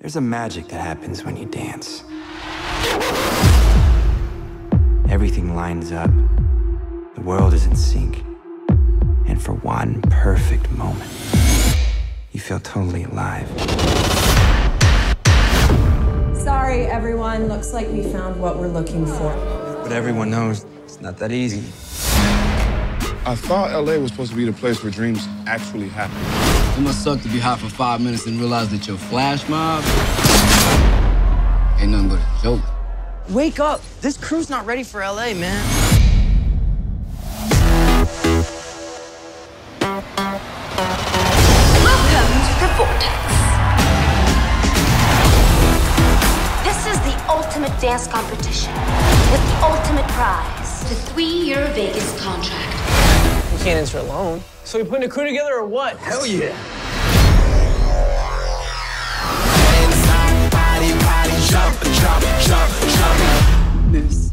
There's a magic that happens when you dance. Everything lines up. The world is in sync. And for one perfect moment, you feel totally alive. Sorry, everyone. Looks like we found what we're looking for. But everyone knows it's not that easy. I thought LA was supposed to be the place where dreams actually happen. It must suck to be hot for five minutes and realize that your flash mob ain't nothing but a joke. Wake up! This crew's not ready for LA, man. Welcome to the Vortex. This is the ultimate dance competition with the ultimate prize the three year Vegas contract. You can't enter alone. So we putting a crew together or what? Hell yeah!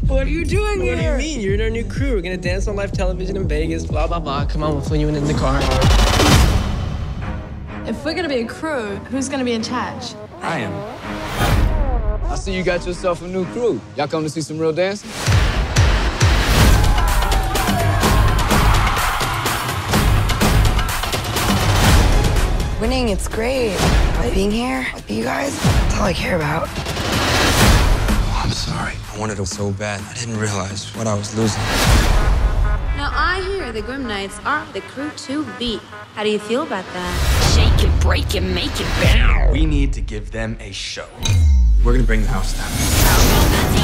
What are you doing here? What do you mean? You're in our new crew. We're gonna dance on live television in Vegas, blah, blah, blah. Come on, we'll fill you in in the car. If we're gonna be a crew, who's gonna be in charge? I am. I see you got yourself a new crew. Y'all come to see some real dancing? Winning, it's great. But being here with you guys, that's all I care about. Oh, I'm sorry. I wanted it so bad. I didn't realize what I was losing. Now, I hear the Grim Knights aren't the crew to beat. How do you feel about that? Shake it, break it, make it bounce. We need to give them a show. We're gonna bring the house down. How about that?